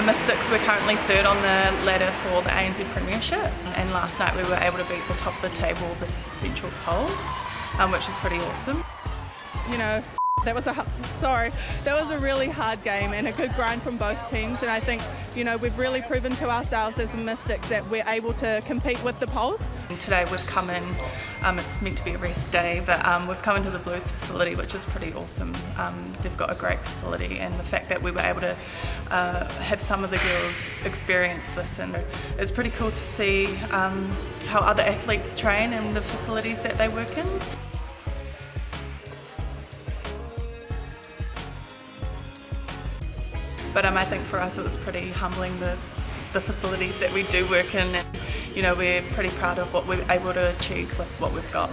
The Mystics were currently third on the ladder for the ANZ Premiership and last night we were able to beat the top of the table, the Central Pulse, um, which is pretty awesome. You know, that was a sorry, that was a really hard game and a good grind from both teams. And I think you know we've really proven to ourselves as Mystics that we're able to compete with the Pulse. Today we've come in. Um, it's meant to be a rest day, but um, we've come into the Blues facility, which is pretty awesome. Um, they've got a great facility, and the fact that we were able to uh, have some of the girls experience this, and it's pretty cool to see um, how other athletes train and the facilities that they work in. But um, I think for us it was pretty humbling the, the facilities that we do work in. And, you know, we're pretty proud of what we're able to achieve with what we've got.